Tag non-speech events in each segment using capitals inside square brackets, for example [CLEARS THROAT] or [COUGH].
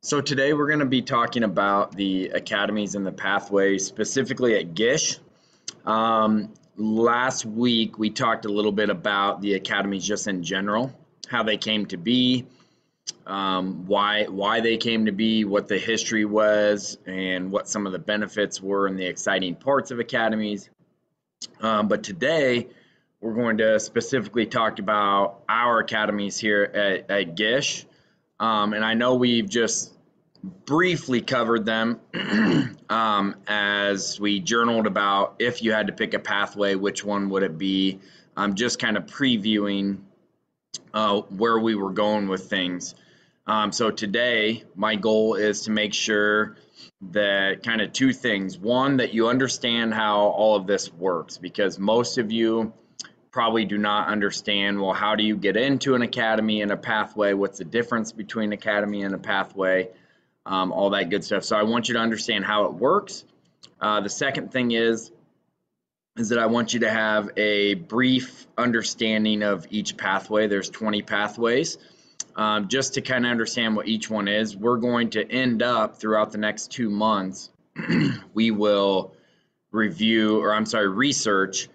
So today we're going to be talking about the academies and the pathways, specifically at Gish. Um, last week we talked a little bit about the academies just in general, how they came to be, um, why why they came to be, what the history was, and what some of the benefits were and the exciting parts of academies. Um, but today we're going to specifically talk about our academies here at, at Gish. Um, and I know we've just briefly covered them [CLEARS THROAT] um, as we journaled about if you had to pick a pathway, which one would it be? I'm um, just kind of previewing uh, where we were going with things. Um, so today, my goal is to make sure that kind of two things. One, that you understand how all of this works, because most of you probably do not understand well, how do you get into an academy and a pathway? What's the difference between academy and a pathway? Um, all that good stuff. So I want you to understand how it works. Uh, the second thing is is that I want you to have a brief understanding of each pathway. There's 20 pathways. Um, just to kind of understand what each one is, we're going to end up throughout the next two months, [CLEARS THROAT] we will review, or I'm sorry, research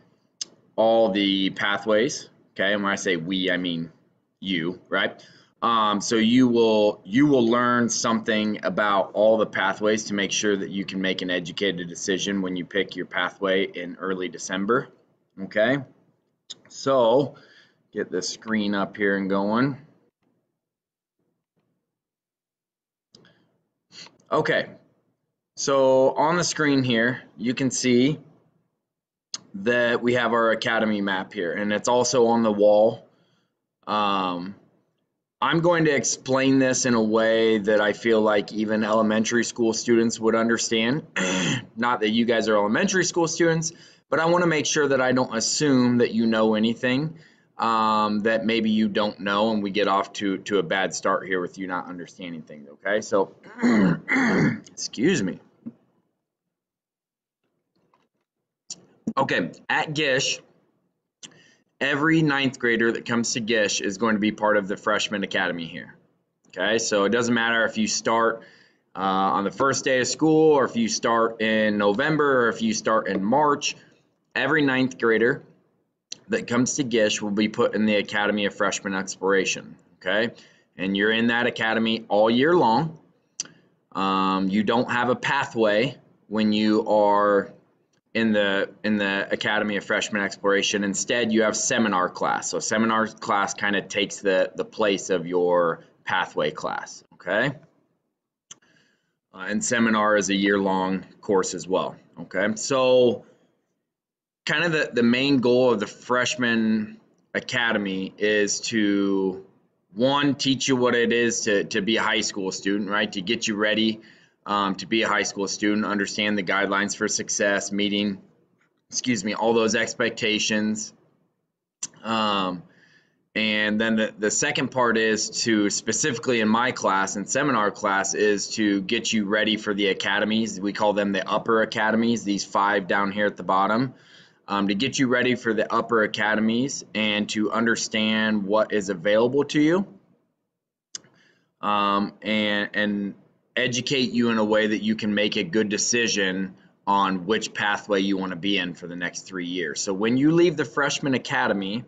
all the pathways. Okay, and when I say we, I mean you, right? Um, so you will you will learn something about all the pathways to make sure that you can make an educated decision when you pick your pathway in early December. Okay, so get the screen up here and going. Okay, so on the screen here, you can see that we have our academy map here and it's also on the wall. Um, I'm going to explain this in a way that I feel like even elementary school students would understand. [CLEARS THROAT] Not that you guys are elementary school students, but I want to make sure that I don't assume that you know anything um, that maybe you don't know and we get off to, to a bad start here with you not understanding things, okay? So, [CLEARS THROAT] excuse me. Okay, at Gish, every ninth grader that comes to Gish is going to be part of the freshman academy here. Okay, so it doesn't matter if you start uh, on the first day of school or if you start in November or if you start in March, every ninth grader that comes to Gish will be put in the Academy of Freshman Exploration. Okay, and you're in that academy all year long. Um, you don't have a pathway when you are in the in the Academy of Freshman Exploration. Instead, you have seminar class. So seminar class kind of takes the the place of your pathway class. Okay. Uh, and seminar is a year long course as well. Okay. So kind of the, the main goal of the freshman academy is to one teach you what it is to, to be a high school student right to get you ready um, to be a high school student, understand the guidelines for success, meeting, excuse me, all those expectations. Um, and then the, the second part is to specifically in my class and seminar class is to get you ready for the academies. We call them the upper academies, these five down here at the bottom. Um, to get you ready for the upper academies and to understand what is available to you. Um, and, and educate you in a way that you can make a good decision on which pathway you want to be in for the next three years. So when you leave the freshman academy,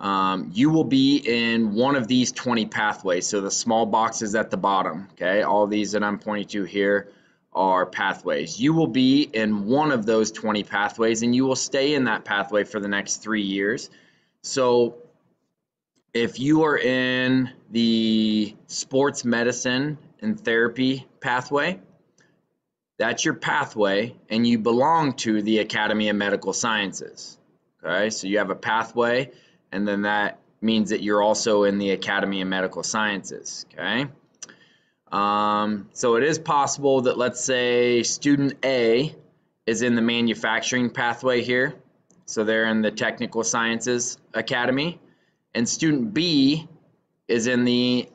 um, you will be in one of these 20 pathways. So the small boxes at the bottom, okay, all these that I'm pointing to here are pathways. You will be in one of those 20 pathways and you will stay in that pathway for the next three years. So if you are in the sports medicine and therapy pathway, that's your pathway, and you belong to the Academy of Medical Sciences. Okay, so you have a pathway, and then that means that you're also in the Academy of Medical Sciences. Okay, um, so it is possible that let's say student A is in the manufacturing pathway here, so they're in the Technical Sciences Academy, and student B is in the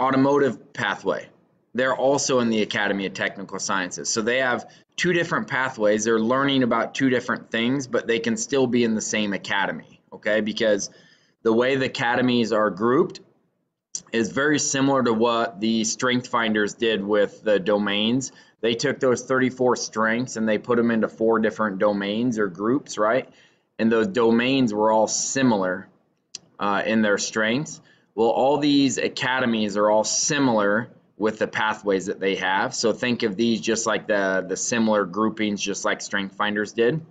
automotive pathway. They're also in the Academy of Technical Sciences. So they have two different pathways. They're learning about two different things, but they can still be in the same academy, okay? Because the way the academies are grouped is very similar to what the strength finders did with the domains. They took those 34 strengths and they put them into four different domains or groups, right? And those domains were all similar uh, in their strengths. Well, all these academies are all similar with the pathways that they have. So think of these just like the, the similar groupings, just like strength finders did.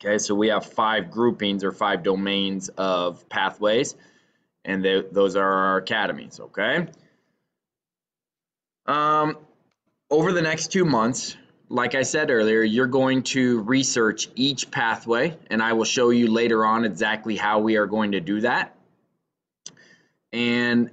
Okay, so we have five groupings or five domains of pathways, and they, those are our academies, okay? Um, over the next two months, like I said earlier, you're going to research each pathway, and I will show you later on exactly how we are going to do that. And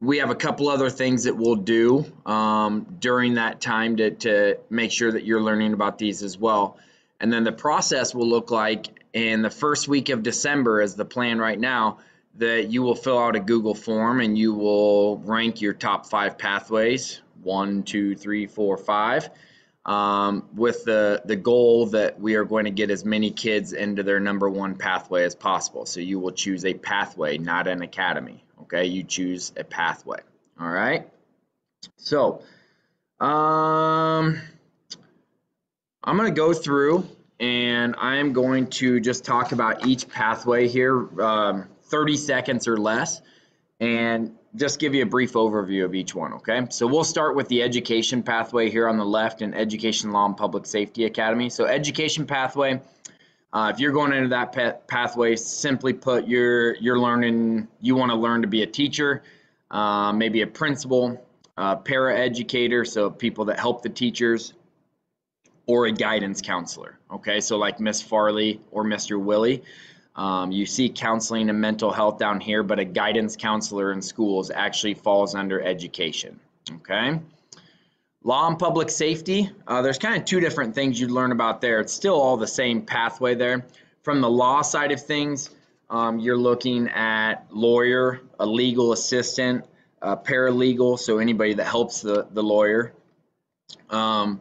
we have a couple other things that we'll do um, during that time to, to make sure that you're learning about these as well. And then the process will look like in the first week of December, is the plan right now, that you will fill out a Google form and you will rank your top five pathways one, two, three, four, five. Um, with the, the goal that we are going to get as many kids into their number one pathway as possible. So you will choose a pathway, not an academy. Okay, you choose a pathway. All right. So, um, I'm going to go through and I am going to just talk about each pathway here, um, 30 seconds or less, and just give you a brief overview of each one, okay? So we'll start with the education pathway here on the left and Education Law and Public Safety Academy. So education pathway, uh, if you're going into that pathway, simply put, you're, you're learning, you want to learn to be a teacher, uh, maybe a principal, a para-educator, so people that help the teachers, or a guidance counselor, okay? So like Miss Farley or Mr. Willie. Um, you see counseling and mental health down here, but a guidance counselor in schools actually falls under education. Okay. Law and public safety, uh, there's kind of two different things you'd learn about there. It's still all the same pathway there. From the law side of things, um, you're looking at lawyer, a legal assistant, a paralegal, so anybody that helps the, the lawyer. Um,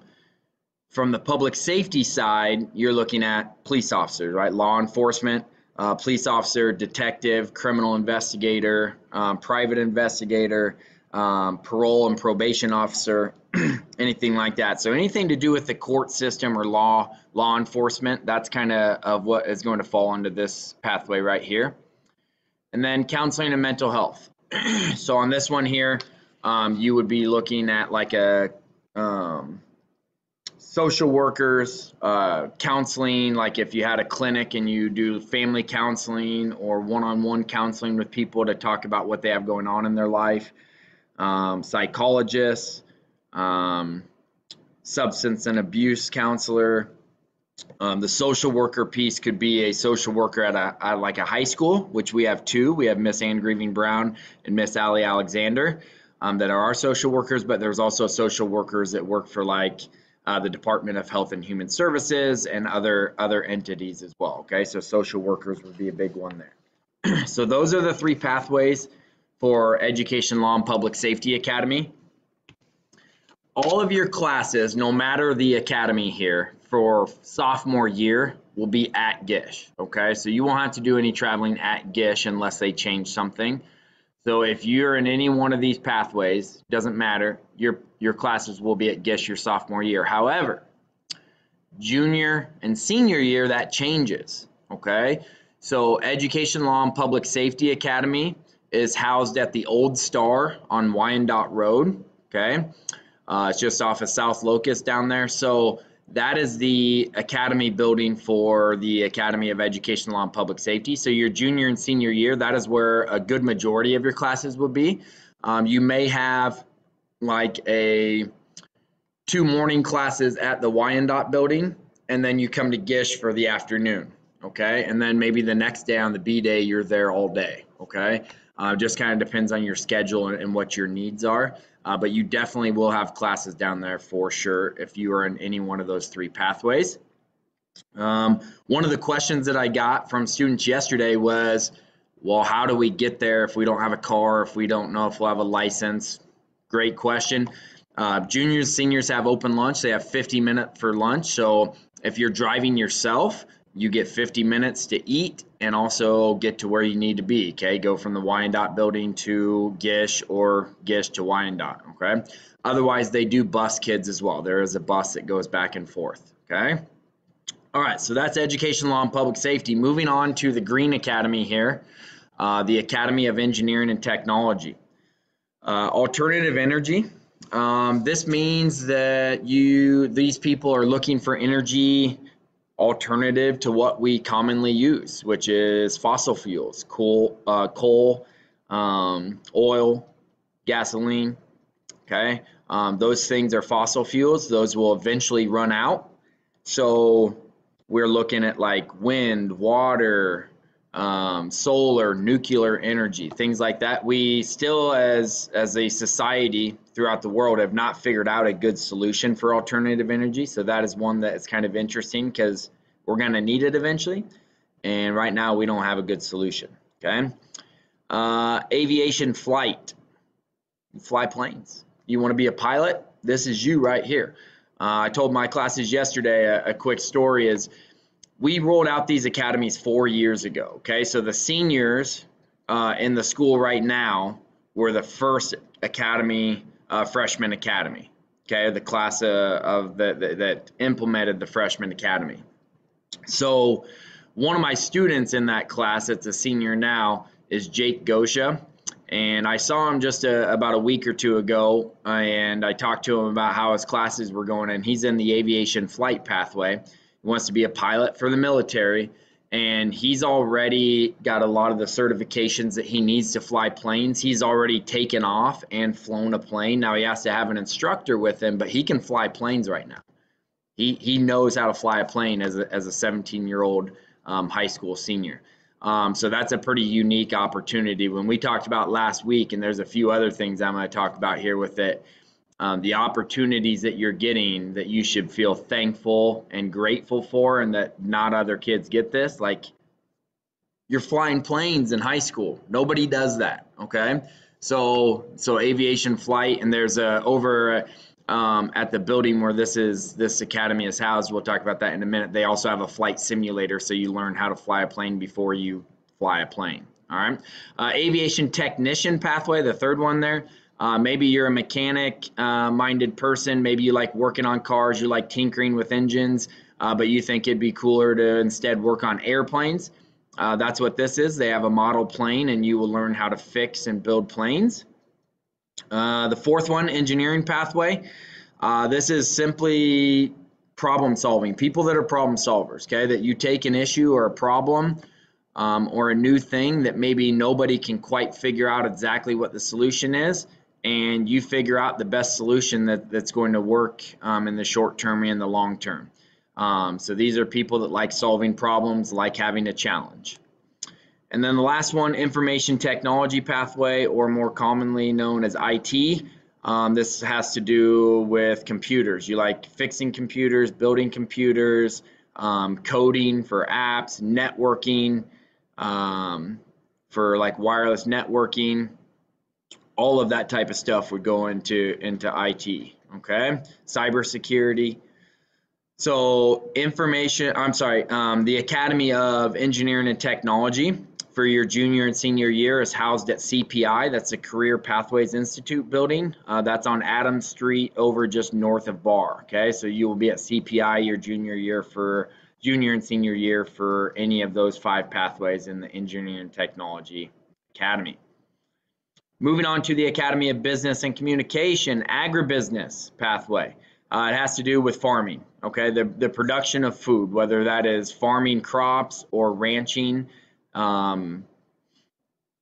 from the public safety side, you're looking at police officers, right? Law enforcement, uh, police officer, detective, criminal investigator, um, private investigator, um, parole and probation officer, [CLEARS THROAT] anything like that. So anything to do with the court system or law, law enforcement, that's kind of of what is going to fall under this pathway right here. And then counseling and mental health. [CLEARS THROAT] so on this one here, um, you would be looking at like a um, social workers, uh, counseling, like if you had a clinic and you do family counseling or one-on-one counseling with people to talk about what they have going on in their life, um, psychologists, um, substance and abuse counselor. Um, the social worker piece could be a social worker at a at like a high school, which we have two. We have Miss Ann Grieving Brown and Miss Allie Alexander um, that are our social workers, but there's also social workers that work for like uh, the Department of Health and Human Services, and other other entities as well. Okay, so social workers would be a big one there. [CLEARS THROAT] so those are the three pathways for Education Law and Public Safety Academy. All of your classes, no matter the academy here, for sophomore year will be at Gish. Okay, so you won't have to do any traveling at Gish unless they change something. So if you're in any one of these pathways, doesn't matter, your your classes will be at Gish your sophomore year. However, junior and senior year that changes. Okay, so Education Law and Public Safety Academy is housed at the Old Star on Wyandotte Road. Okay, uh, it's just off of South Locust down there. So that is the academy building for the Academy of Education Law and Public Safety. So your junior and senior year, that is where a good majority of your classes will be. Um, you may have like a two morning classes at the Wyandotte building, and then you come to Gish for the afternoon. Okay, and then maybe the next day on the B day, you're there all day. Okay, uh, just kind of depends on your schedule and, and what your needs are. Uh, but you definitely will have classes down there for sure if you are in any one of those three pathways. Um, one of the questions that I got from students yesterday was, well, how do we get there if we don't have a car, if we don't know if we'll have a license? Great question. Uh, juniors, seniors have open lunch. They have 50 minutes for lunch. So if you're driving yourself, you get 50 minutes to eat and also get to where you need to be. Okay, go from the Wyandotte building to Gish or Gish to Wyandotte. Okay, otherwise they do bus kids as well. There is a bus that goes back and forth. Okay, all right, so that's education, law, and public safety. Moving on to the Green Academy here, uh, the Academy of Engineering and Technology. Uh, alternative energy. Um, this means that you these people are looking for energy alternative to what we commonly use, which is fossil fuels, coal, uh, coal um, oil, gasoline. Okay, um, those things are fossil fuels. Those will eventually run out. So we're looking at like wind, water, um, solar, nuclear energy, things like that. We still, as as a society throughout the world, have not figured out a good solution for alternative energy. So that is one that is kind of interesting because we're going to need it eventually, and right now we don't have a good solution. Okay, uh, aviation flight, fly planes. You want to be a pilot? This is you right here. Uh, I told my classes yesterday a, a quick story is we rolled out these academies four years ago. Okay, so the seniors uh, in the school right now were the first academy, uh, freshman academy. Okay, the class uh, of the, the, that implemented the freshman academy. So one of my students in that class, that's a senior now, is Jake Gosha. And I saw him just a, about a week or two ago, uh, and I talked to him about how his classes were going. And he's in the aviation flight pathway wants to be a pilot for the military and he's already got a lot of the certifications that he needs to fly planes. He's already taken off and flown a plane. Now he has to have an instructor with him, but he can fly planes right now. He he knows how to fly a plane as a as a 17 year old um, high school senior. Um, so that's a pretty unique opportunity. When we talked about last week, and there's a few other things I'm going to talk about here with it um, the opportunities that you're getting that you should feel thankful and grateful for, and that not other kids get this. Like you're flying planes in high school. Nobody does that. Okay. So, so aviation flight, and there's a over um, at the building where this is this academy is housed. We'll talk about that in a minute. They also have a flight simulator, so you learn how to fly a plane before you fly a plane. All right. Uh, aviation technician pathway, the third one there. Uh, maybe you're a mechanic uh, minded person. Maybe you like working on cars, you like tinkering with engines, uh, but you think it'd be cooler to instead work on airplanes. Uh, that's what this is. They have a model plane, and you will learn how to fix and build planes. Uh, the fourth one, engineering pathway. Uh, this is simply problem solving. People that are problem solvers, okay, that you take an issue or a problem um, or a new thing that maybe nobody can quite figure out exactly what the solution is and you figure out the best solution that, that's going to work um, in the short term and the long term. Um, so these are people that like solving problems, like having a challenge. And then the last one, information technology pathway, or more commonly known as IT. Um, this has to do with computers. You like fixing computers, building computers, um, coding for apps, networking, um, for like wireless networking, all of that type of stuff would go into into IT. Okay, cybersecurity. So information. I'm sorry. Um, the Academy of Engineering and Technology for your junior and senior year is housed at CPI. That's the Career Pathways Institute building. Uh, that's on Adams Street, over just north of Barr. Okay, so you will be at CPI your junior year for junior and senior year for any of those five pathways in the Engineering and Technology Academy. Moving on to the Academy of Business and Communication, agribusiness pathway. Uh, it has to do with farming, okay? The, the production of food, whether that is farming crops or ranching um,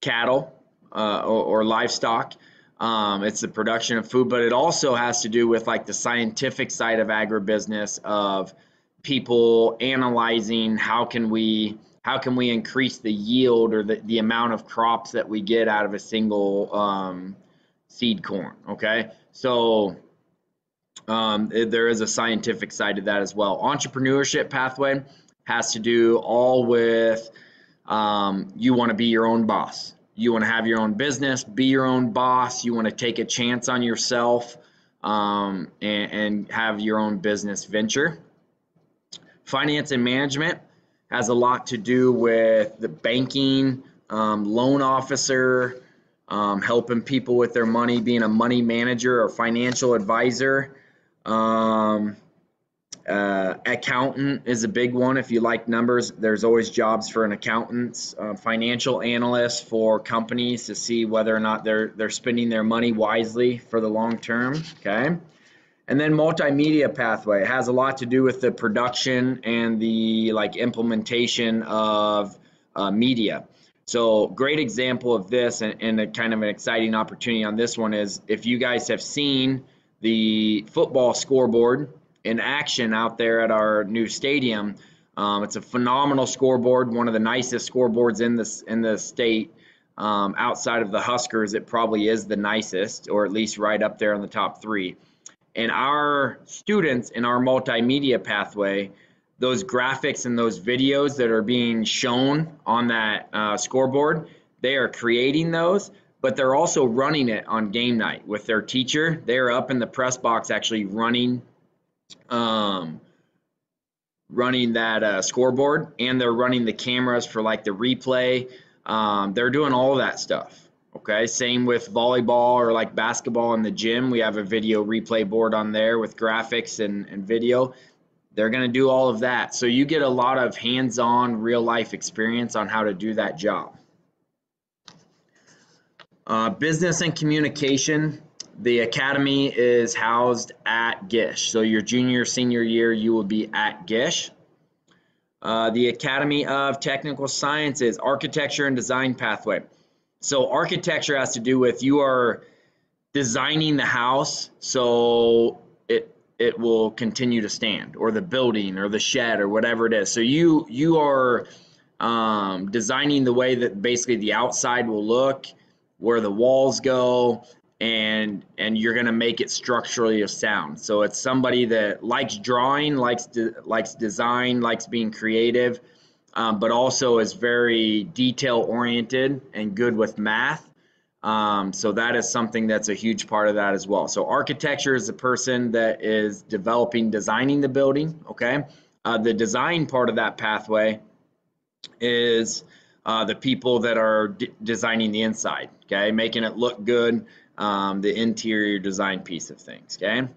cattle uh, or, or, livestock. Um, it's the production of food, but it also has to do with like the scientific side of agribusiness of people analyzing how can we how can we increase the yield or the, the amount of crops that we get out of a single um, seed corn okay? So um, there is a scientific side to that as well. Entrepreneurship pathway has to do all with um, you want to be your own boss. You want to have your own business be your own boss. You want to take a chance on yourself um, and, and have your own business venture. Finance and management has a lot to do with the banking, um, loan officer, um, helping people with their money, being a money manager or financial advisor. Um, uh, accountant is a big one. If you like numbers, there's always jobs for an accountant, uh, financial analyst for companies to see whether or not they're they're spending their money wisely for the long term. Okay, and then multimedia pathway has a lot to do with the production and the like implementation of uh, media. So great example of this and, and a kind of an exciting opportunity on this one is if you guys have seen the football scoreboard in action out there at our new stadium. Um, it's a phenomenal scoreboard, one of the nicest scoreboards in the in the state. Um, outside of the Huskers, it probably is the nicest, or at least right up there on the top three. And our students in our multimedia pathway, those graphics and those videos that are being shown on that uh, scoreboard, they are creating those, but they're also running it on game night with their teacher. They're up in the press box actually running um, running that uh, scoreboard and they're running the cameras for like the replay. Um, they're doing all that stuff. Okay, same with volleyball or like basketball in the gym. We have a video replay board on there with graphics and, and video. They're going to do all of that. So you get a lot of hands on real life experience on how to do that job. Uh, business and communication the academy is housed at Gish. So your junior, senior year, you will be at Gish. Uh, the Academy of Technical Sciences, Architecture and Design Pathway. So architecture has to do with you are designing the house so it it will continue to stand, or the building, or the shed, or whatever it is. So you you are um, designing the way that basically the outside will look, where the walls go, and and you're going to make it structurally sound. So it's somebody that likes drawing, likes de- likes design, likes being creative, um, but also is very detail oriented and good with math. Um, so that is something that's a huge part of that as well. So architecture is the person that is developing, designing the building. Okay, uh, the design part of that pathway is uh, the people that are designing the inside. Okay, making it look good, um, the interior design piece of things. Okay,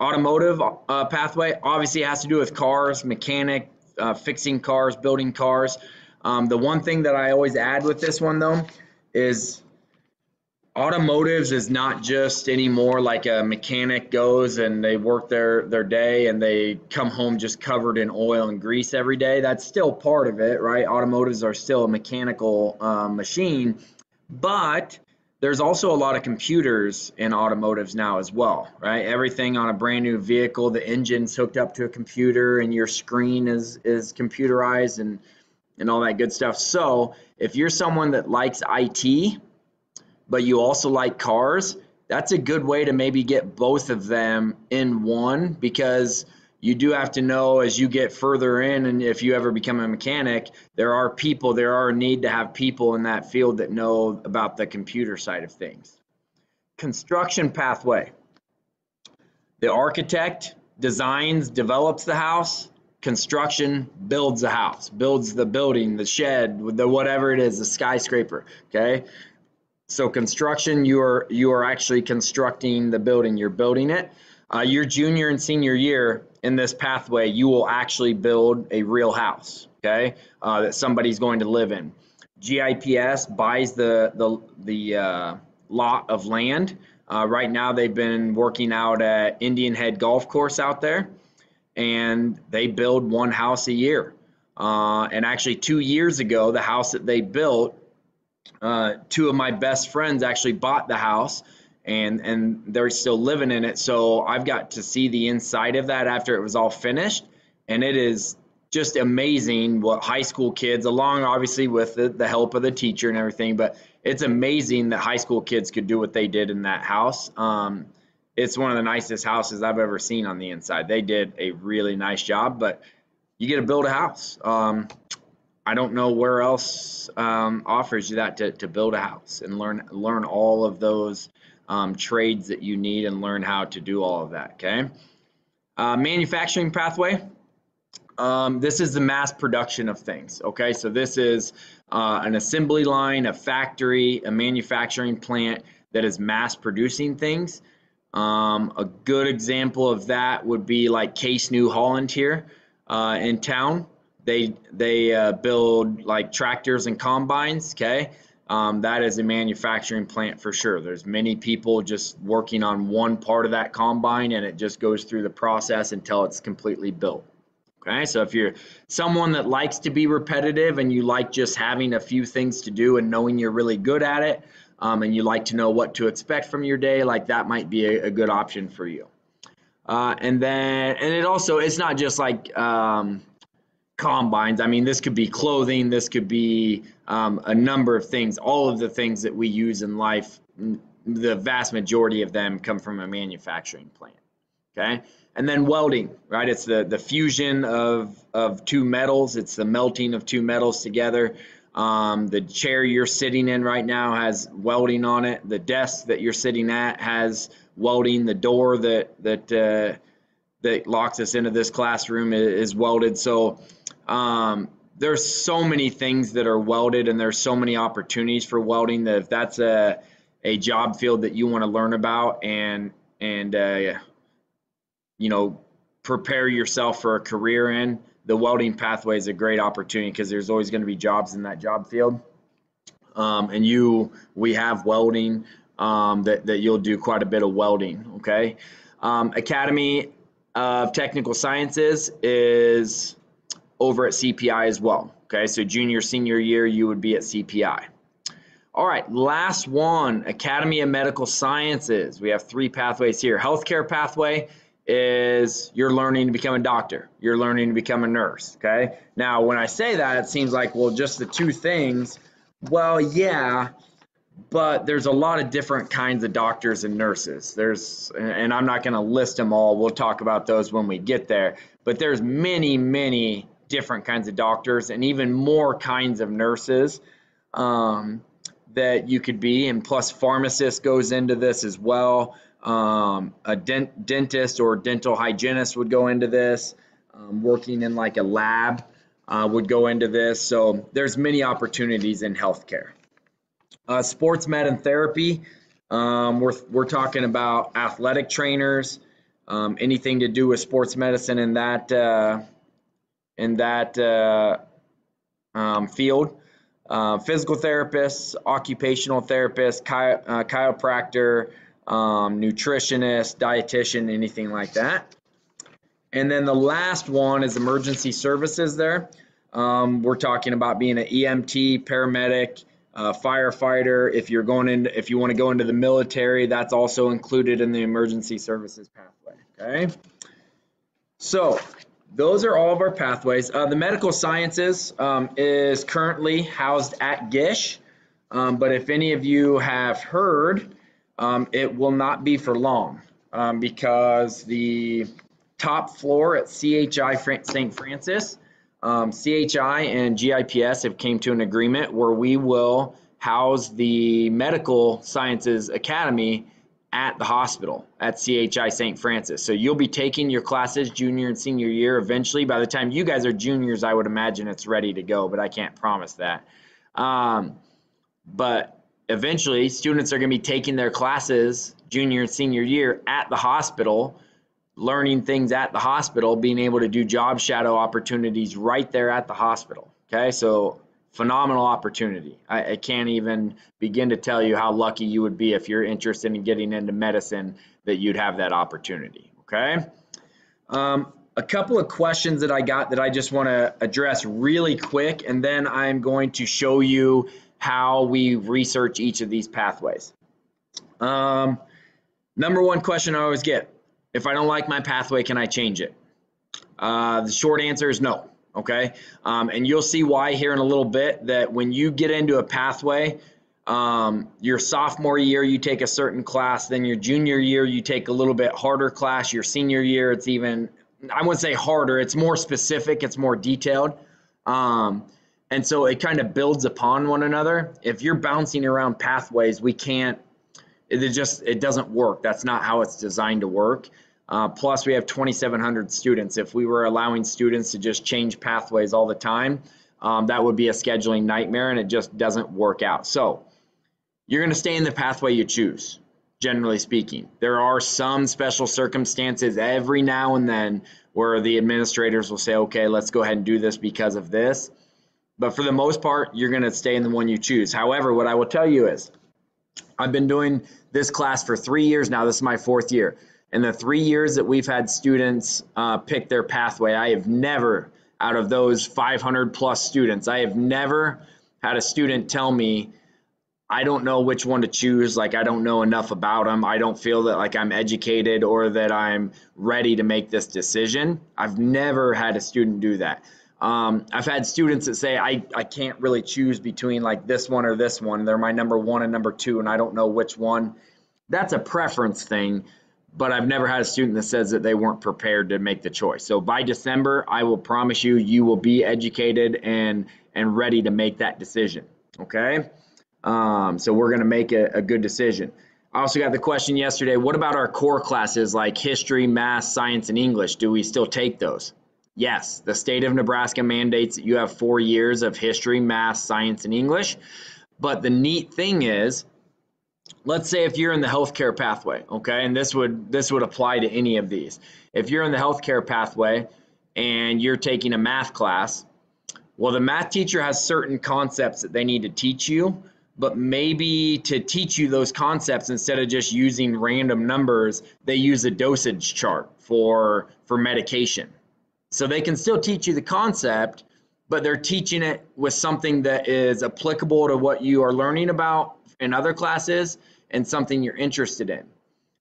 automotive uh, pathway obviously has to do with cars, mechanic, uh, fixing cars, building cars. Um, the one thing that I always add with this one though is automotives is not just anymore like a mechanic goes and they work their their day and they come home just covered in oil and grease every day. That's still part of it right? Automotives are still a mechanical uh, machine. But there's also a lot of computers in automotives now as well, right? Everything on a brand new vehicle, the engine's hooked up to a computer and your screen is is computerized and and all that good stuff. So, if you're someone that likes IT, but you also like cars, that's a good way to maybe get both of them in one because you do have to know as you get further in and if you ever become a mechanic there are people there are a need to have people in that field that know about the computer side of things. Construction pathway. The architect designs develops the house construction builds the house builds the building the shed the whatever it is the skyscraper okay? So construction you are you are actually constructing the building. You're building it uh, your junior and senior year in this pathway, you will actually build a real house, okay, uh, that somebody's going to live in. GIPS buys the the the uh, lot of land. Uh, right now, they've been working out at Indian Head Golf Course out there, and they build one house a year. Uh, and actually, two years ago, the house that they built, uh, two of my best friends actually bought the house and and they're still living in it. So I've got to see the inside of that after it was all finished, and it is just amazing what high school kids, along obviously with the, the help of the teacher and everything, but it's amazing that high school kids could do what they did in that house. Um, it's one of the nicest houses I've ever seen on the inside. They did a really nice job, but you get to build a house. Um, I don't know where else um, offers you that to, to build a house and learn learn all of those um, trades that you need and learn how to do all of that, okay? Uh, manufacturing pathway. Um, this is the mass production of things. Okay, so this is uh, an assembly line, a factory, a manufacturing plant that is mass producing things. Um, a good example of that would be like Case New Holland here uh, in town. They they uh, build like tractors and combines. Okay, um, that is a manufacturing plant for sure. There's many people just working on one part of that combine, and it just goes through the process until it's completely built. Okay, so if you're someone that likes to be repetitive and you like just having a few things to do and knowing you're really good at it, um, and you like to know what to expect from your day, like that might be a, a good option for you. Uh, and then, and it also, it's not just like um, combines. I mean, this could be clothing, this could be um, a number of things. All of the things that we use in life, the vast majority of them come from a manufacturing plant. Okay. And then welding, right? It's the, the fusion of, of two metals, it's the melting of two metals together. Um, the chair you're sitting in right now has welding on it. The desk that you're sitting at has welding. The door that that uh, that locks us into this classroom is, is welded. So um, there's so many things that are welded, and there's so many opportunities for welding that if that's a a job field that you want to learn about and and uh, you know prepare yourself for a career in the welding pathway is a great opportunity because there's always going to be jobs in that job field. Um, and you, we have welding um, that, that you'll do quite a bit of welding, okay? Um, Academy of Technical Sciences is over at CPI as well, okay? So junior, senior year, you would be at CPI. All right, last one, Academy of Medical Sciences. We have three pathways here. Healthcare pathway, is you're learning to become a doctor, you're learning to become a nurse. Okay. Now, when I say that, it seems like, well, just the two things. Well, yeah, but there's a lot of different kinds of doctors and nurses. There's, and I'm not going to list them all. We'll talk about those when we get there. But there's many, many different kinds of doctors and even more kinds of nurses um, that you could be. And plus, pharmacist goes into this as well. Um, a dent, dentist or dental hygienist would go into this. Um, working in like a lab uh, would go into this. So there's many opportunities in healthcare. Uh, sports med and therapy. Um, we're, we're talking about athletic trainers, um, anything to do with sports medicine in that uh, in that uh, um, field. Uh, physical therapists, occupational therapists, chi uh, chiropractor, um, nutritionist, dietitian, anything like that. And then the last one is emergency services there. Um, we're talking about being an EMT, paramedic, uh, firefighter. If you're going in, if you want to go into the military, that's also included in the emergency services pathway. Okay. So those are all of our pathways. Uh, the medical sciences um, is currently housed at Gish. Um, but if any of you have heard um, it will not be for long um, because the top floor at CHI St. Francis, um, CHI and GIPS have came to an agreement where we will house the Medical Sciences Academy at the hospital at CHI St. Francis. So you'll be taking your classes junior and senior year eventually. By the time you guys are juniors, I would imagine it's ready to go, but I can't promise that. Um, but eventually students are going to be taking their classes junior and senior year at the hospital learning things at the hospital being able to do job shadow opportunities right there at the hospital okay so phenomenal opportunity I, I, can't even begin to tell you how lucky you would be if you're interested in getting into medicine that you'd have that opportunity okay um, a couple of questions that i got that i just want to address really quick and then i'm going to show you how we research each of these pathways. Um, number one question I always get, if I don't like my pathway, can I change it? Uh, the short answer is no, okay? Um, and you'll see why here in a little bit that when you get into a pathway, um, your sophomore year you take a certain class, then your junior year you take a little bit harder class, your senior year it's even, I wouldn't say harder, it's more specific, it's more detailed. Um, and so it kind of builds upon one another. If you're bouncing around pathways, we can't, it just, it doesn't work. That's not how it's designed to work. Uh, plus, we have 2,700 students. If we were allowing students to just change pathways all the time, um, that would be a scheduling nightmare and it just doesn't work out. So, you're going to stay in the pathway you choose, generally speaking. There are some special circumstances every now and then where the administrators will say, okay, let's go ahead and do this because of this. But for the most part, you're going to stay in the one you choose. However, what I will tell you is I've been doing this class for three years now. This is my fourth year. In the three years that we've had students uh, pick their pathway, I have never, out of those 500 plus students, I have never had a student tell me, I don't know which one to choose. Like, I don't know enough about them. I don't feel that like I'm educated or that I'm ready to make this decision. I've never had a student do that. Um, I've had students that say, I, I can't really choose between like this one or this one. They're my number one and number two, and I don't know which one. That's a preference thing, but I've never had a student that says that they weren't prepared to make the choice. So by December, I will promise you, you will be educated and and ready to make that decision. Okay. Um, so we're going to make a, a good decision. I also got the question yesterday what about our core classes like history, math, science, and English? Do we still take those? Yes, the state of Nebraska mandates that you have four years of history, math, science, and English. But the neat thing is, let's say if you're in the healthcare pathway, okay, and this would this would apply to any of these. If you're in the healthcare pathway and you're taking a math class, well, the math teacher has certain concepts that they need to teach you but maybe to teach you those concepts instead of just using random numbers they use a dosage chart for for medication so they can still teach you the concept but they're teaching it with something that is applicable to what you are learning about in other classes and something you're interested in.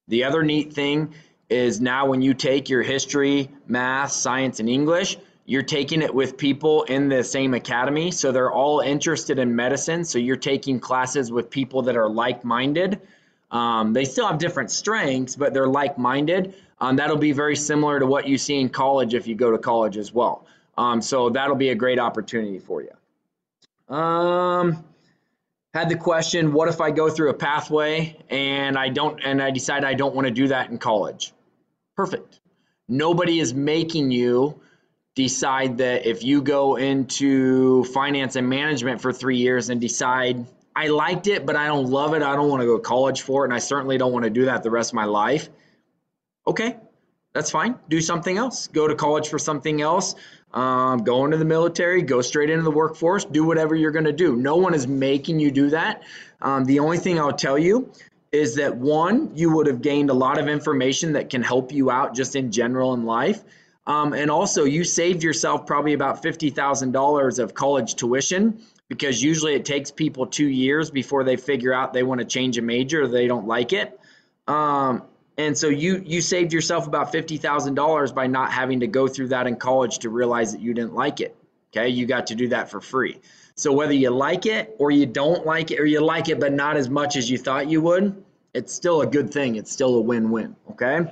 The other neat thing is now when you take your history math science and english you're taking it with people in the same academy. So they're all interested in medicine. So you're taking classes with people that are like-minded. Um, they still have different strengths but they're like-minded. Um, that'll be very similar to what you see in college if you go to college as well. Um, so that'll be a great opportunity for you. Um, had the question what if i go through a pathway and i don't and i decide i don't want to do that in college perfect nobody is making you decide that if you go into finance and management for three years and decide I liked it, but I don't love it, I don't want to go to college for it, and I certainly don't want to do that the rest of my life. Okay, that's fine. Do something else. Go to college for something else. Um, go into the military. Go straight into the workforce. Do whatever you're going to do. No one is making you do that. Um, the only thing I'll tell you is that one, you would have gained a lot of information that can help you out just in general in life. Um, and also, you saved yourself probably about $50,000 of college tuition because usually it takes people two years before they figure out they want to change a major or they don't like it. Um, and so you you saved yourself about $50,000 by not having to go through that in college to realize that you didn't like it. Okay, you got to do that for free. So whether you like it or you don't like it or you like it but not as much as you thought you would, it's still a good thing. It's still a win-win, okay?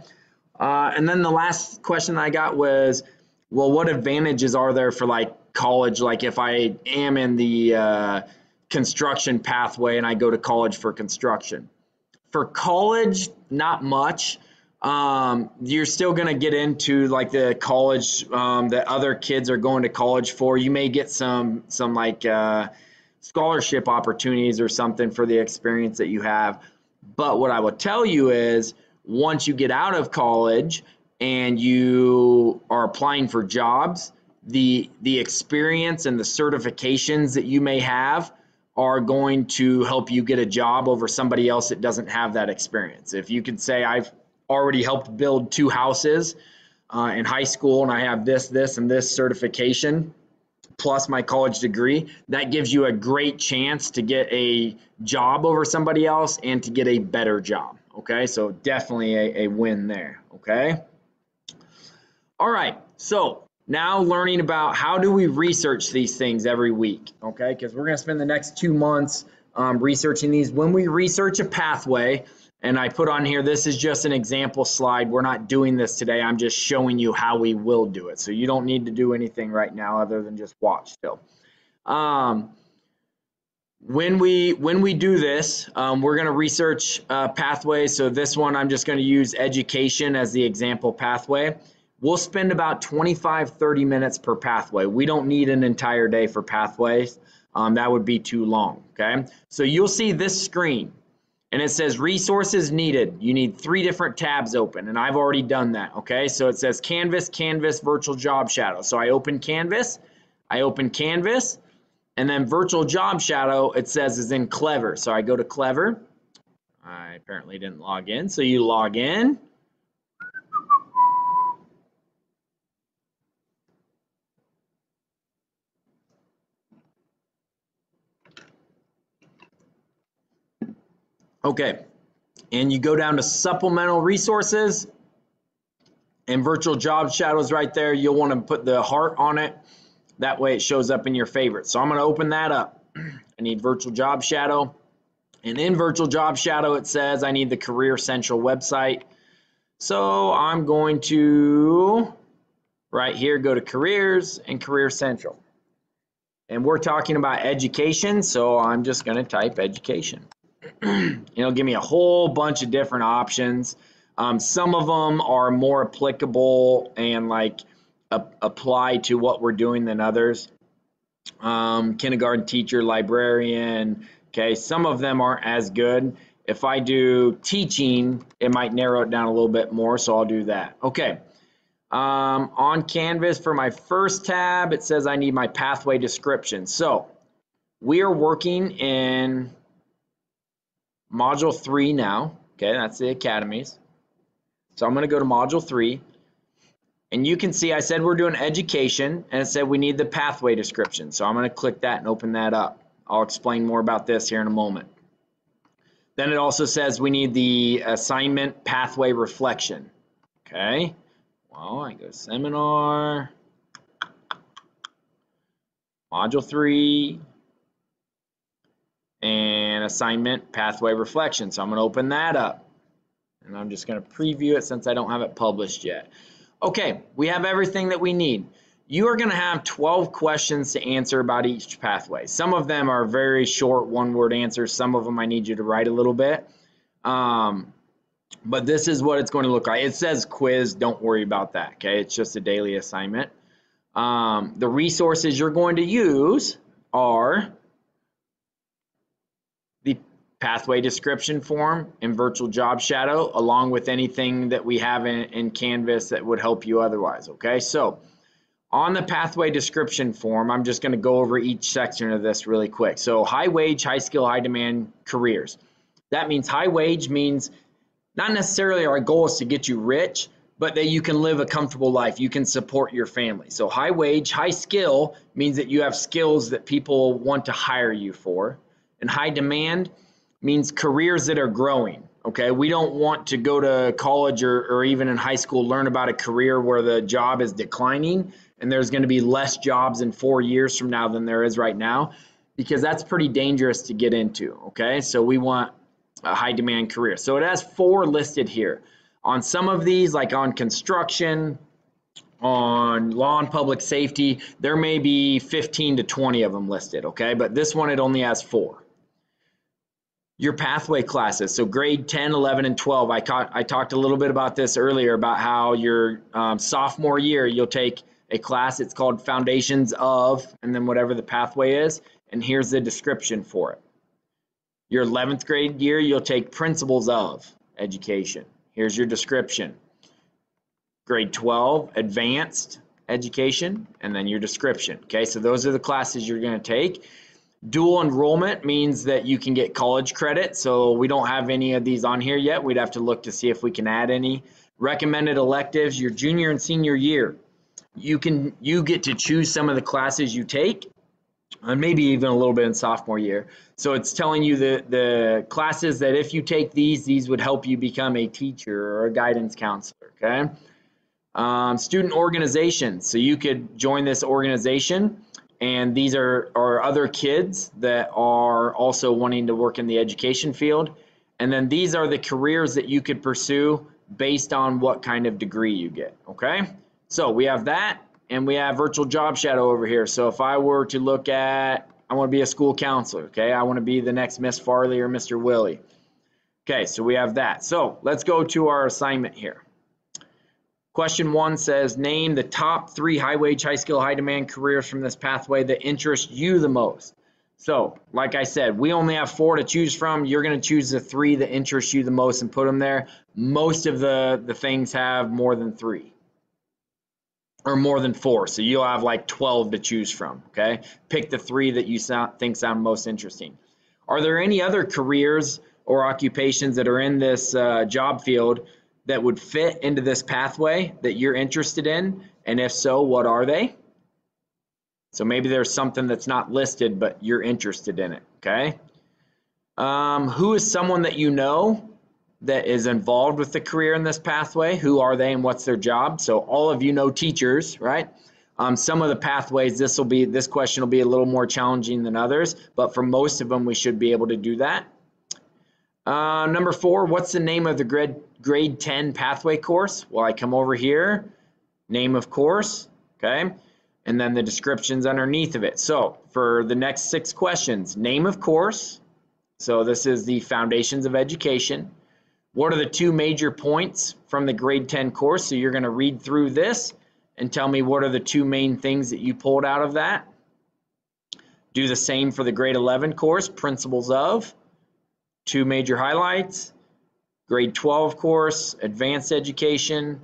Uh, and then the last question I got was, well, what advantages are there for like college? Like if I am in the uh, construction pathway and I go to college for construction. For college, not much. Um, you're still going to get into like the college um, that other kids are going to college for. You may get some some like uh, scholarship opportunities or something for the experience that you have. But what I will tell you is once you get out of college and you are applying for jobs, the the experience and the certifications that you may have are going to help you get a job over somebody else that doesn't have that experience. If you could say I've already helped build two houses uh, in high school and I have this, this, and this certification plus my college degree, that gives you a great chance to get a job over somebody else and to get a better job. Okay, so definitely a, a win there. Okay. All right, so now learning about how do we research these things every week. Okay, because we're going to spend the next two months um, researching these. When we research a pathway, and I put on here, this is just an example slide. We're not doing this today. I'm just showing you how we will do it. So you don't need to do anything right now other than just watch still. Um, when we when we do this, um, we're going to research uh, pathways. So this one, I'm just going to use education as the example pathway. We'll spend about 25, 30 minutes per pathway. We don't need an entire day for pathways. Um, that would be too long, okay? So you'll see this screen and it says resources needed. You need three different tabs open and I've already done that, okay? So it says Canvas, Canvas, Virtual Job Shadow. So I open Canvas, I open Canvas, and then Virtual Job Shadow, it says is in Clever. So I go to Clever. I apparently didn't log in. So you log in. Okay, and you go down to supplemental resources and virtual job shadows right there. You'll want to put the heart on it. That way it shows up in your favorites. So I'm going to open that up. [CLEARS THROAT] I need virtual job shadow. And in virtual job shadow, it says I need the Career Central website. So I'm going to right here go to careers and Career Central. And we're talking about education, so I'm just going to type education. [CLEARS THROAT] it'll give me a whole bunch of different options. Um, some of them are more applicable and like a, apply to what we're doing than others. Um, kindergarten teacher, librarian. Okay, some of them aren't as good. If I do teaching, it might narrow it down a little bit more, so I'll do that. Okay, um, on Canvas for my first tab, it says I need my pathway description. So we are working in module three now. Okay, that's the academies. So I'm going to go to module three. And you can see I said we're doing education and it said we need the pathway description. So I'm going to click that and open that up. I'll explain more about this here in a moment. Then it also says we need the assignment pathway reflection. Okay. Well, I go seminar, module three, and assignment pathway reflection. So I'm going to open that up and I'm just going to preview it since I don't have it published yet. Okay, we have everything that we need. You are going to have 12 questions to answer about each pathway. Some of them are very short one word answers. Some of them I need you to write a little bit. Um, but this is what it's going to look like. It says quiz. Don't worry about that. Okay, it's just a daily assignment. Um, the resources you're going to use are pathway description form in virtual job shadow along with anything that we have in, in canvas that would help you otherwise okay? So on the pathway description form i'm just going to go over each section of this really quick. So high wage high skill high demand careers. That means high wage means not necessarily our goal is to get you rich but that you can live a comfortable life. You can support your family. So high wage high skill means that you have skills that people want to hire you for. And high demand means careers that are growing. Okay, we don't want to go to college or, or even in high school learn about a career where the job is declining and there's going to be less jobs in four years from now than there is right now, because that's pretty dangerous to get into. Okay, so we want a high demand career. So it has four listed here. On some of these, like on construction, on law and public safety, there may be 15 to 20 of them listed. Okay, but this one it only has four your pathway classes. So grade 10, 11, and 12. I, ta- I talked a little bit about this earlier about how your um, sophomore year you'll take a class. It's called Foundations of, and then whatever the pathway is. And here's the description for it. Your 11th grade year, you'll take Principles of Education. Here's your description. Grade 12, Advanced Education, and then your description. Okay, so those are the classes you're going to take. Dual enrollment means that you can get college credit. So we don't have any of these on here yet. We'd have to look to see if we can add any. Recommended electives, your junior and senior year. You can you get to choose some of the classes you take, and maybe even a little bit in sophomore year. So it's telling you the the classes that if you take these, these would help you become a teacher or a guidance counselor. Okay. Um, student organizations. So you could join this organization and these are, are other kids that are also wanting to work in the education field. And then these are the careers that you could pursue based on what kind of degree you get, okay? So we have that, and we have virtual job shadow over here. So if I were to look at I want to be a school counselor. Okay, I want to be the next Miss Farley or Mr. Willie. Okay, so we have that. So let's go to our assignment here. Question one says, name the top three high wage, high skill, high demand careers from this pathway that interest you the most. So, like I said, we only have four to choose from. You're going to choose the three that interest you the most and put them there. Most of the, the things have more than three or more than four. So you'll have like 12 to choose from. Okay. Pick the three that you sound, think sound most interesting. Are there any other careers or occupations that are in this uh, job field that would fit into this pathway that you're interested in? And if so, what are they? So maybe there's something that's not listed, but you're interested in it, okay? Um, who is someone that you know that is involved with the career in this pathway? Who are they and what's their job? So all of you know teachers, right? Um, some of the pathways, this will be this question will be a little more challenging than others, but for most of them, we should be able to do that. Uh, number four, what's the name of the grade grade 10 pathway course? Well, I come over here, name of course, okay? and then the descriptions underneath of it. So for the next six questions, name of course. So this is the foundations of education. What are the two major points from the grade 10 course? So you're gonna read through this and tell me what are the two main things that you pulled out of that. Do the same for the grade 11 course, principles of, two major highlights, grade 12 course, advanced education,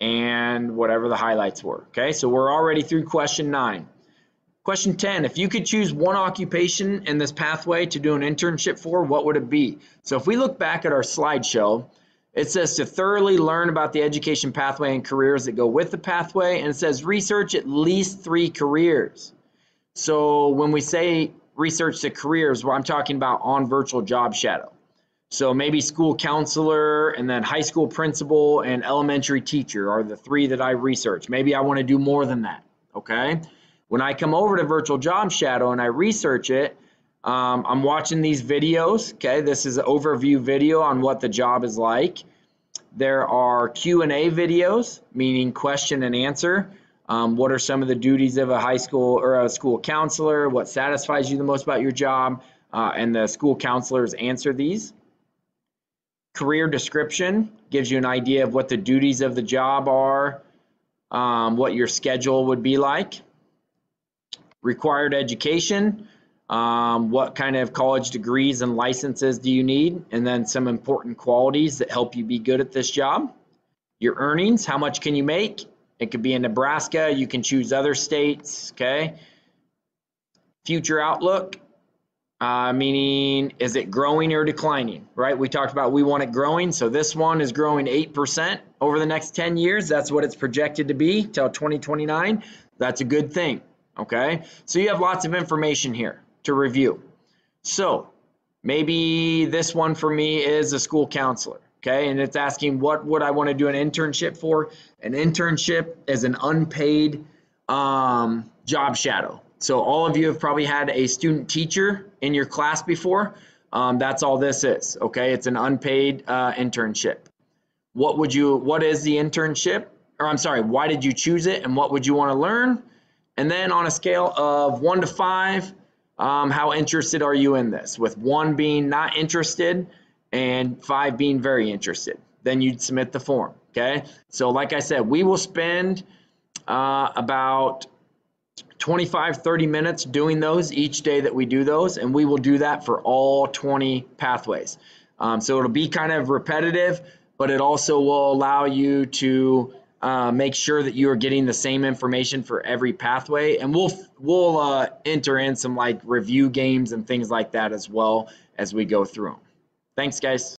and whatever the highlights were. Okay, so we're already through question nine. Question 10, if you could choose one occupation in this pathway to do an internship for, what would it be? So if we look back at our slideshow, it says to thoroughly learn about the education pathway and careers that go with the pathway, and it says research at least three careers. So when we say research the careers, well, I'm talking about on virtual job shadow. So maybe school counselor and then high school principal and elementary teacher are the three that I research. Maybe I want to do more than that. Okay. When I come over to Virtual Job Shadow and I research it, um, I'm watching these videos. Okay. This is an overview video on what the job is like. There are Q&A videos, meaning question and answer. Um, what are some of the duties of a high school or a school counselor? What satisfies you the most about your job? Uh, and the school counselors answer these. Career description gives you an idea of what the duties of the job are, um, what your schedule would be like. Required education, um, what kind of college degrees and licenses do you need, and then some important qualities that help you be good at this job. Your earnings, how much can you make? It could be in Nebraska, you can choose other states, okay? Future outlook, uh, meaning is it growing or declining, right? We talked about we want it growing. So this one is growing 8% over the next 10 years. That's what it's projected to be till 2029. That's a good thing, okay? So you have lots of information here to review. So maybe this one for me is a school counselor, okay? And it's asking what would I want to do an internship for? An internship is an unpaid um, job shadow, so all of you have probably had a student teacher in your class before. Um, that's all this is, okay? It's an unpaid uh, internship. What would you, what is the internship? Or I'm sorry, why did you choose it and what would you want to learn? And then on a scale of one to five, um, how interested are you in this? With one being not interested and five being very interested. Then you'd submit the form, okay? So like I said, we will spend uh, about 25, 30 minutes doing those each day that we do those, and we will do that for all 20 pathways. Um, so it'll be kind of repetitive, but it also will allow you to uh, make sure that you are getting the same information for every pathway. And we'll we'll uh, enter in some like review games and things like that as well as we go through them. Thanks, guys.